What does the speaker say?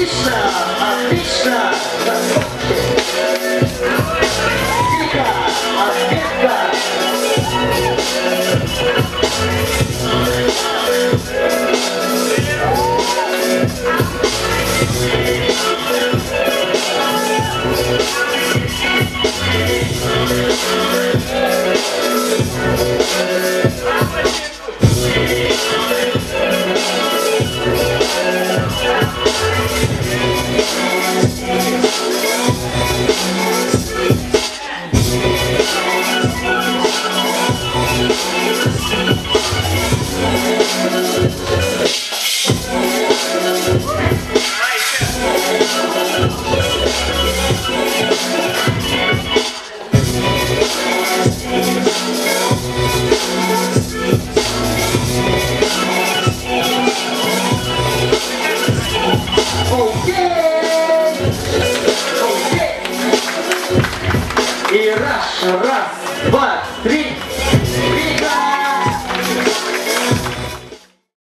pizza, a pizza, a pizza, a. Oh yeah! И раз, раз, два, три.